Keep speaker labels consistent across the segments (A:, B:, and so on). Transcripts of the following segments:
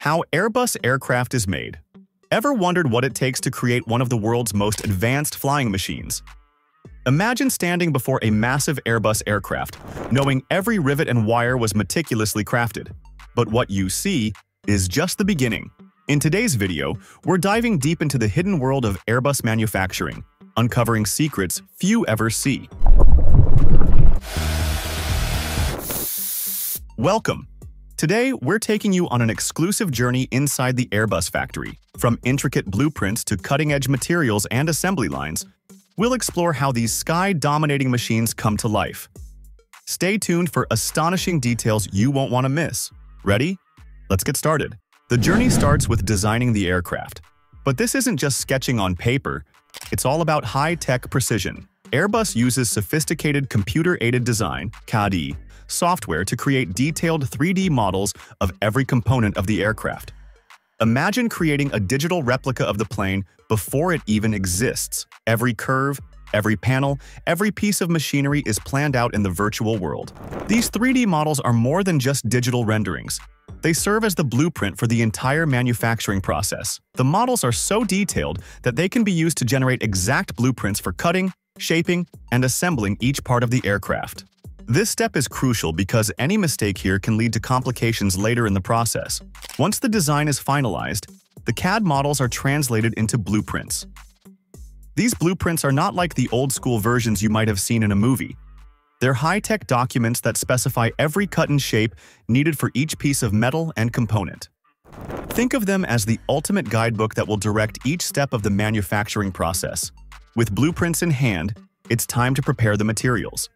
A: How Airbus aircraft is made. Ever wondered what it takes to create one of the world's most advanced flying machines? Imagine standing before a massive Airbus aircraft, knowing every rivet and wire was meticulously crafted. But what you see is just the beginning. In today's video, we're diving deep into the hidden world of Airbus manufacturing, uncovering secrets few ever see. Welcome! Today, we're taking you on an exclusive journey inside the Airbus factory. From intricate blueprints to cutting-edge materials and assembly lines, we'll explore how these sky-dominating machines come to life. Stay tuned for astonishing details you won't want to miss. Ready? Let's get started. The journey starts with designing the aircraft. But this isn't just sketching on paper, it's all about high-tech precision. Airbus uses sophisticated computer-aided design, CAD, software to create detailed 3D models of every component of the aircraft. Imagine creating a digital replica of the plane before it even exists. Every curve, every panel, every piece of machinery is planned out in the virtual world. These 3D models are more than just digital renderings. They serve as the blueprint for the entire manufacturing process. The models are so detailed that they can be used to generate exact blueprints for cutting, shaping, and assembling each part of the aircraft. This step is crucial because any mistake here can lead to complications later in the process. Once the design is finalized, the CAD models are translated into blueprints. These blueprints are not like the old-school versions you might have seen in a movie. They're high-tech documents that specify every cut and shape needed for each piece of metal and component. Think of them as the ultimate guidebook that will direct each step of the manufacturing process. With blueprints in hand, it's time to prepare the materials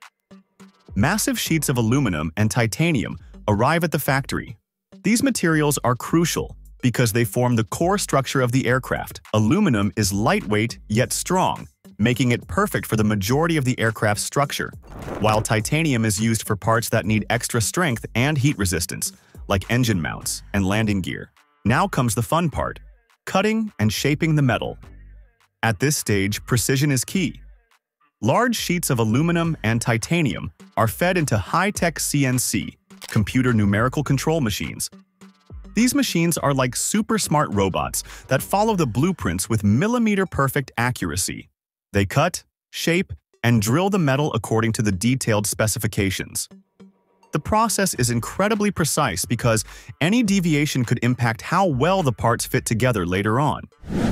A: massive sheets of aluminum and titanium arrive at the factory. These materials are crucial because they form the core structure of the aircraft. Aluminum is lightweight yet strong, making it perfect for the majority of the aircraft's structure, while titanium is used for parts that need extra strength and heat resistance, like engine mounts and landing gear. Now comes the fun part, cutting and shaping the metal. At this stage, precision is key. Large sheets of aluminum and titanium are fed into high-tech CNC, computer numerical control machines. These machines are like super smart robots that follow the blueprints with millimeter-perfect accuracy. They cut, shape, and drill the metal according to the detailed specifications. The process is incredibly precise because any deviation could impact how well the parts fit together later on.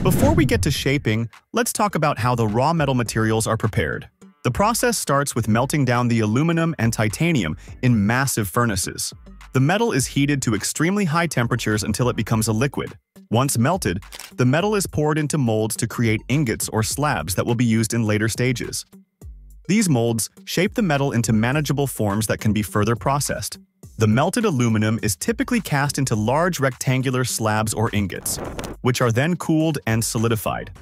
A: Before we get to shaping, let's talk about how the raw metal materials are prepared. The process starts with melting down the aluminum and titanium in massive furnaces. The metal is heated to extremely high temperatures until it becomes a liquid. Once melted, the metal is poured into molds to create ingots or slabs that will be used in later stages. These molds shape the metal into manageable forms that can be further processed. The melted aluminum is typically cast into large rectangular slabs or ingots, which are then cooled and solidified.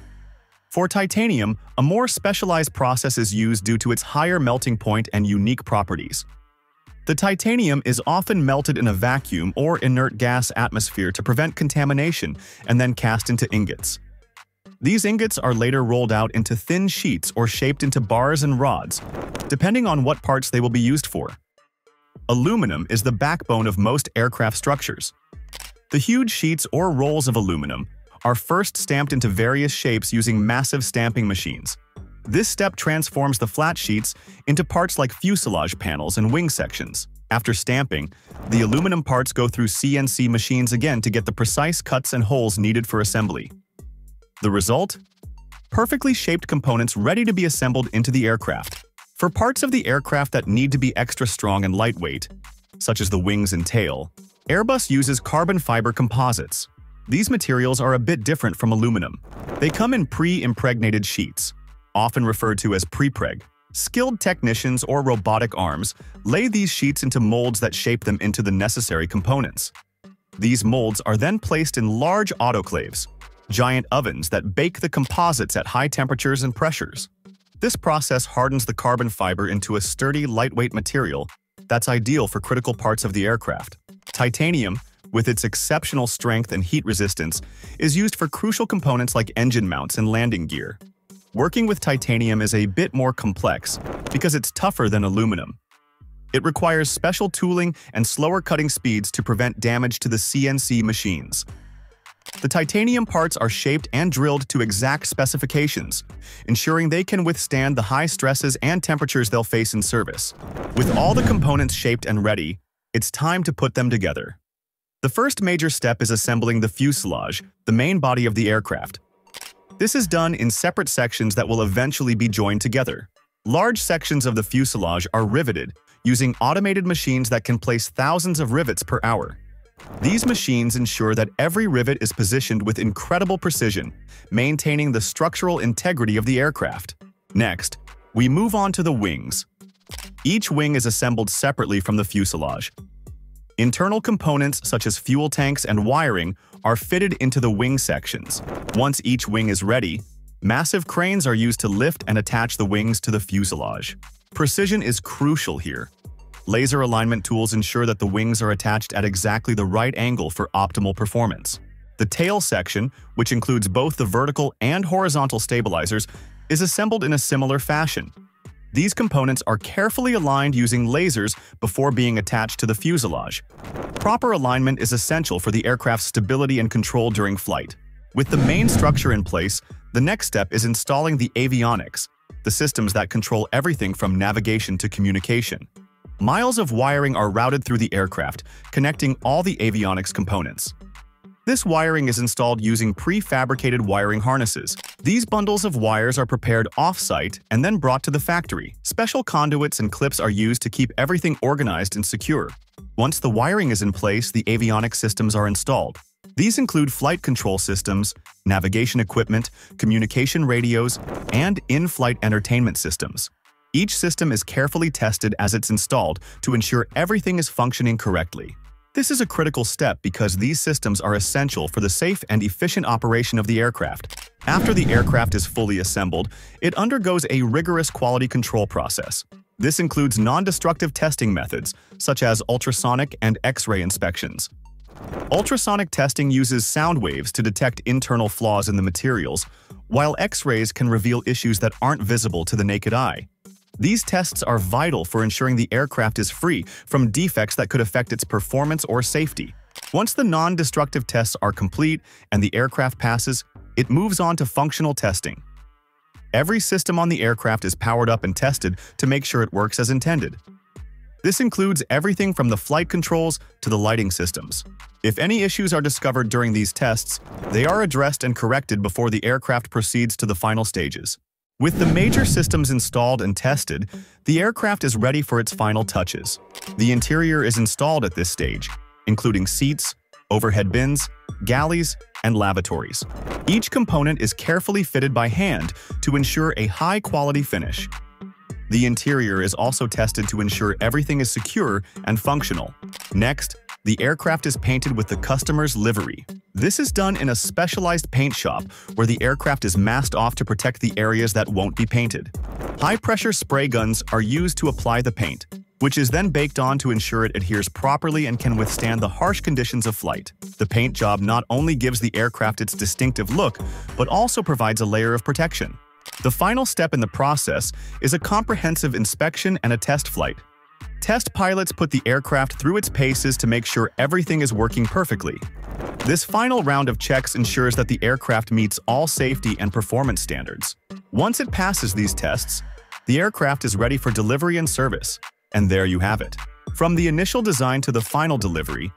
A: For titanium, a more specialized process is used due to its higher melting point and unique properties. The titanium is often melted in a vacuum or inert gas atmosphere to prevent contamination and then cast into ingots. These ingots are later rolled out into thin sheets or shaped into bars and rods, depending on what parts they will be used for. Aluminum is the backbone of most aircraft structures. The huge sheets or rolls of aluminum are first stamped into various shapes using massive stamping machines. This step transforms the flat sheets into parts like fuselage panels and wing sections. After stamping, the aluminum parts go through CNC machines again to get the precise cuts and holes needed for assembly. The result? Perfectly shaped components ready to be assembled into the aircraft. For parts of the aircraft that need to be extra strong and lightweight, such as the wings and tail, Airbus uses carbon fiber composites. These materials are a bit different from aluminum. They come in pre-impregnated sheets, often referred to as prepreg. Skilled technicians or robotic arms lay these sheets into molds that shape them into the necessary components. These molds are then placed in large autoclaves, giant ovens that bake the composites at high temperatures and pressures. This process hardens the carbon fiber into a sturdy, lightweight material that's ideal for critical parts of the aircraft. Titanium, with its exceptional strength and heat resistance, is used for crucial components like engine mounts and landing gear. Working with titanium is a bit more complex because it's tougher than aluminum. It requires special tooling and slower cutting speeds to prevent damage to the CNC machines. The titanium parts are shaped and drilled to exact specifications, ensuring they can withstand the high stresses and temperatures they'll face in service. With all the components shaped and ready, it's time to put them together. The first major step is assembling the fuselage, the main body of the aircraft. This is done in separate sections that will eventually be joined together. Large sections of the fuselage are riveted, using automated machines that can place thousands of rivets per hour. These machines ensure that every rivet is positioned with incredible precision, maintaining the structural integrity of the aircraft. Next, we move on to the wings. Each wing is assembled separately from the fuselage. Internal components such as fuel tanks and wiring are fitted into the wing sections. Once each wing is ready, massive cranes are used to lift and attach the wings to the fuselage. Precision is crucial here. Laser alignment tools ensure that the wings are attached at exactly the right angle for optimal performance. The tail section, which includes both the vertical and horizontal stabilizers, is assembled in a similar fashion. These components are carefully aligned using lasers before being attached to the fuselage. Proper alignment is essential for the aircraft's stability and control during flight. With the main structure in place, the next step is installing the avionics, the systems that control everything from navigation to communication. Miles of wiring are routed through the aircraft, connecting all the avionics components. This wiring is installed using prefabricated wiring harnesses. These bundles of wires are prepared off-site and then brought to the factory. Special conduits and clips are used to keep everything organized and secure. Once the wiring is in place, the avionics systems are installed. These include flight control systems, navigation equipment, communication radios, and in-flight entertainment systems. Each system is carefully tested as it's installed to ensure everything is functioning correctly. This is a critical step because these systems are essential for the safe and efficient operation of the aircraft. After the aircraft is fully assembled, it undergoes a rigorous quality control process. This includes non-destructive testing methods, such as ultrasonic and X-ray inspections. Ultrasonic testing uses sound waves to detect internal flaws in the materials, while X-rays can reveal issues that aren't visible to the naked eye. These tests are vital for ensuring the aircraft is free from defects that could affect its performance or safety. Once the non-destructive tests are complete and the aircraft passes, it moves on to functional testing. Every system on the aircraft is powered up and tested to make sure it works as intended. This includes everything from the flight controls to the lighting systems. If any issues are discovered during these tests, they are addressed and corrected before the aircraft proceeds to the final stages. With the major systems installed and tested, the aircraft is ready for its final touches. The interior is installed at this stage, including seats, overhead bins, galleys, and lavatories. Each component is carefully fitted by hand to ensure a high-quality finish. The interior is also tested to ensure everything is secure and functional. Next, the aircraft is painted with the customer's livery. This is done in a specialized paint shop where the aircraft is masked off to protect the areas that won't be painted. High-pressure spray guns are used to apply the paint, which is then baked on to ensure it adheres properly and can withstand the harsh conditions of flight. The paint job not only gives the aircraft its distinctive look, but also provides a layer of protection. The final step in the process is a comprehensive inspection and a test flight. Test pilots put the aircraft through its paces to make sure everything is working perfectly. This final round of checks ensures that the aircraft meets all safety and performance standards. Once it passes these tests, the aircraft is ready for delivery and service, and there you have it. From the initial design to the final delivery,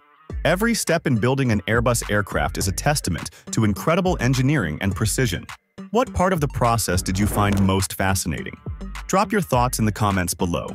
A: every step in building an Airbus aircraft is a testament to incredible engineering and precision. What part of the process did you find most fascinating? Drop your thoughts in the comments below.